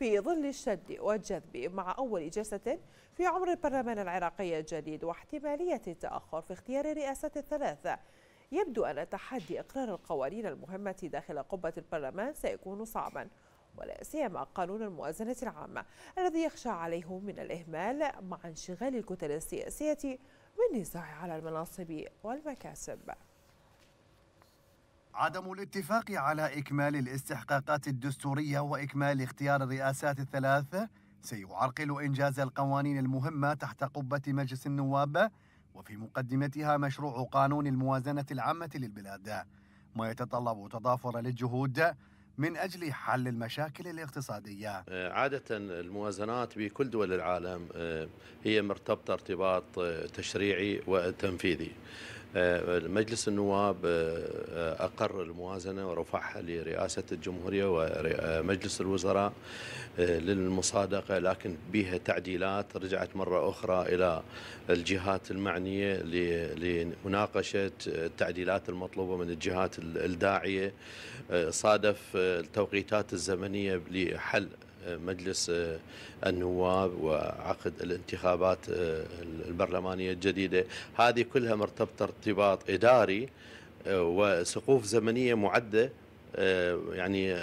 في ظل الشد والجذب مع أول جلسة في عمر البرلمان العراقي الجديد واحتمالية التأخر في اختيار الرئاسة الثلاثة يبدو أن تحدي إقرار القوانين المهمة داخل قبة البرلمان سيكون صعبا ولا سيما قانون الموازنة العامة الذي يخشى عليه من الإهمال مع انشغال الكتل السياسية بالنزاع على المناصب والمكاسب. عدم الاتفاق على إكمال الاستحقاقات الدستورية وإكمال اختيار الرئاسات الثلاث سيعرقل إنجاز القوانين المهمة تحت قبة مجلس النواب وفي مقدمتها مشروع قانون الموازنة العامة للبلاد. ما يتطلب تضافر للجهود من أجل حل المشاكل الاقتصادية. عادة الموازنات بكل دول العالم آه، هي مرتبطة ارتباط آه، تشريعي وتنفيذي. آه، مجلس النواب آه، أقر الموازنة ورفعها لرئاسة الجمهورية ومجلس الوزراء آه، للمصادقة لكن بها تعديلات رجعت مرة أخرى إلى الجهات المعنية لمناقشة التعديلات المطلوبة من الجهات الداعية. صادف التوقيتات الزمنية لحل مجلس آه، النواب وعقد الانتخابات آه، البرلمانية الجديدة. هذه كلها مرتبطة ارتباط إداري آه، وسقوف زمنية معدة يعني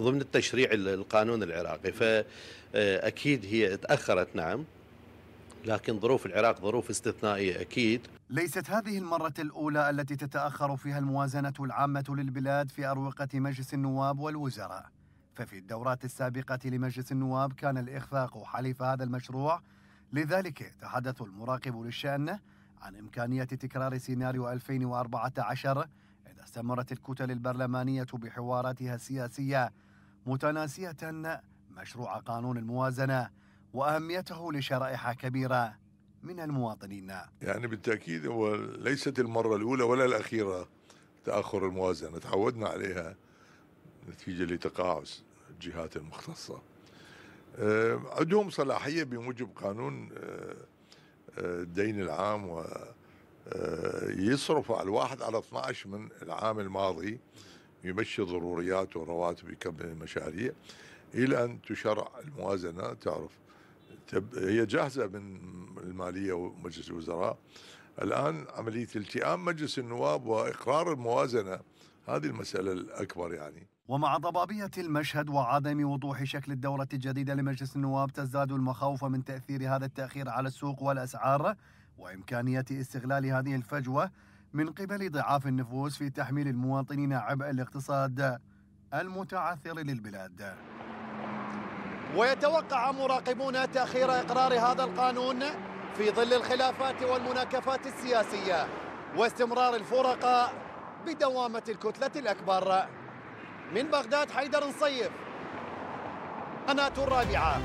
ضمن التشريع القانون العراقي. فأكيد هي تأخرت نعم لكن ظروف العراق ظروف استثنائية أكيد. ليست هذه المرة الأولى التي تتأخر فيها الموازنة العامة للبلاد في أروقة مجلس النواب والوزراء. ففي الدورات السابقة لمجلس النواب كان الإخفاق حليف هذا المشروع. لذلك تحدث المراقب للشأن عن إمكانية تكرار سيناريو 2014 إذا استمرت الكتل البرلمانية بحواراتها السياسية متناسية مشروع قانون الموازنة وأهميته لشرائح كبيرة من المواطنين. يعني بالتأكيد هو ليست المرة الأولى ولا الأخيرة تأخر الموازنة تعودنا عليها. نتيجة لتقاعس الجهات المختصة. آه، عندهم صلاحية بموجب قانون آه، آه، الدين العام و يصرف على الواحد على 12 من العام الماضي يمشي ضروريات ورواتب يكمل المشاريع إلى أن تشرع الموازنة. تعرف هي جاهزة من المالية ومجلس الوزراء. الآن عملية التئام مجلس النواب وإقرار الموازنة هذه المسألة الأكبر يعني. ومع ضبابية المشهد وعدم وضوح شكل الدورة الجديدة لمجلس النواب تزداد المخاوف من تأثير هذا التأخير على السوق والأسعار وإمكانية استغلال هذه الفجوة من قبل ضعاف النفوس في تحميل المواطنين عبء الاقتصاد المتعثر للبلاد. ويتوقع مراقبون تأخير إقرار هذا القانون في ظل الخلافات والمناكفات السياسية واستمرار الفرقاء بدوامة الكتلة الأكبر. من بغداد حيدر نصيف. قناة الرابعة.